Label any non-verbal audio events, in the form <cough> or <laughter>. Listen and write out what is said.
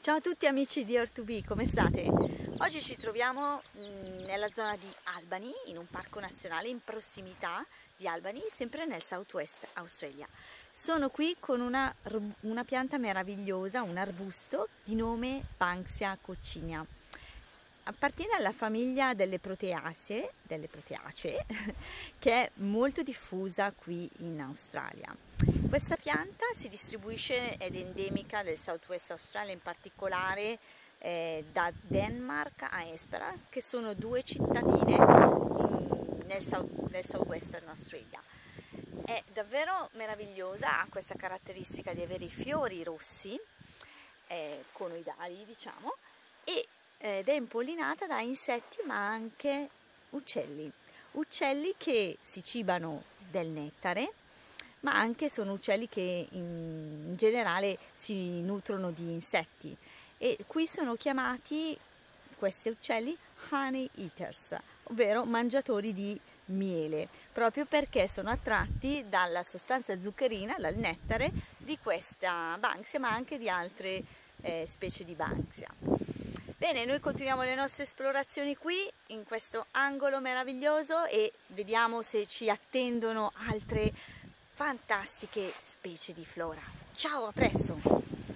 Ciao a tutti amici di Or2B, come state? Oggi ci troviamo mm, nella zona di Albany, in un parco nazionale in prossimità di Albany, sempre nel Southwest Australia. Sono qui con una, una pianta meravigliosa, un arbusto di nome Banksia coccinea. Appartiene alla famiglia delle proteacee, delle proteacee <laughs> che è molto diffusa qui in Australia. Questa pianta si distribuisce ed è endemica del Southwest Australia, in particolare eh, da Denmark a Esperance, che sono due cittadine in, nel, South, nel Southwestern Australia. È davvero meravigliosa, ha questa caratteristica di avere i fiori rossi, eh, conoidali diciamo, e, ed è impollinata da insetti ma anche uccelli. Uccelli che si cibano del nettare ma anche sono uccelli che in generale si nutrono di insetti e qui sono chiamati questi uccelli honey eaters, ovvero mangiatori di miele, proprio perché sono attratti dalla sostanza zuccherina, dal nettare di questa banksia, ma anche di altre eh, specie di banksia. Bene, noi continuiamo le nostre esplorazioni qui in questo angolo meraviglioso e vediamo se ci attendono altre fantastiche specie di flora. Ciao, a presto!